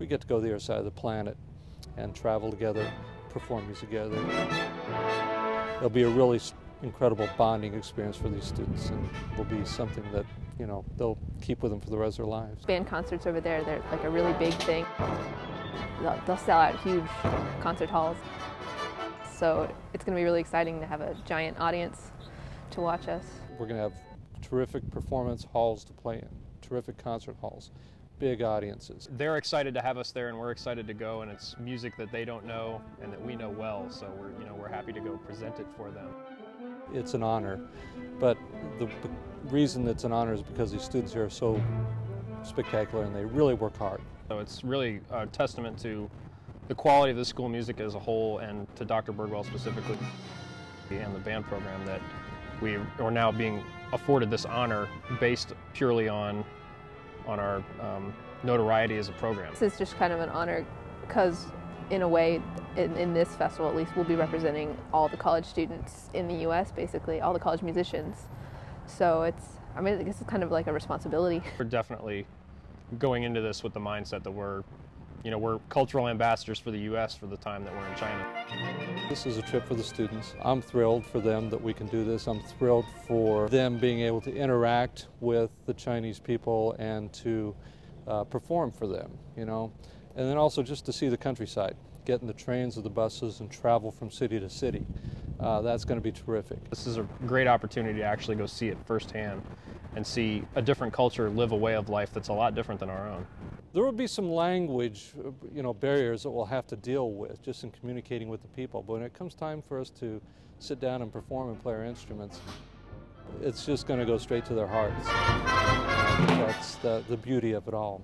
We get to go to the other side of the planet and travel together, perform music together. It'll be a really incredible bonding experience for these students and will be something that, you know, they'll keep with them for the rest of their lives. Band concerts over there, they're like a really big thing. They'll, they'll sell out huge concert halls. So it's going to be really exciting to have a giant audience to watch us. We're going to have terrific performance halls to play in, terrific concert halls, big audiences. They're excited to have us there, and we're excited to go. And it's music that they don't know and that we know well. So we're, you know, we're happy to go present it for them. It's an honor, but the reason it's an honor is because these students here are so spectacular and they really work hard. So it's really a testament to the quality of the school music as a whole, and to Dr. Birdwell specifically, and the band program that we are now being afforded this honor based purely on on our um, notoriety as a program. This is just kind of an honor because, in a way, in, in this festival at least, we'll be representing all the college students in the U.S., basically, all the college musicians. So it's, I mean, I guess it's kind of like a responsibility. We're definitely going into this with the mindset that we're, you know, we're cultural ambassadors for the U.S. for the time that we're in China. This is a trip for the students. I'm thrilled for them that we can do this. I'm thrilled for them being able to interact with the Chinese people and to uh, perform for them, you know. And then also just to see the countryside, get in the trains or the buses and travel from city to city. Uh, that's going to be terrific. This is a great opportunity to actually go see it firsthand and see a different culture live a way of life that's a lot different than our own. There will be some language, you know, barriers that we'll have to deal with just in communicating with the people. But when it comes time for us to sit down and perform and play our instruments, it's just going to go straight to their hearts. That's the, the beauty of it all.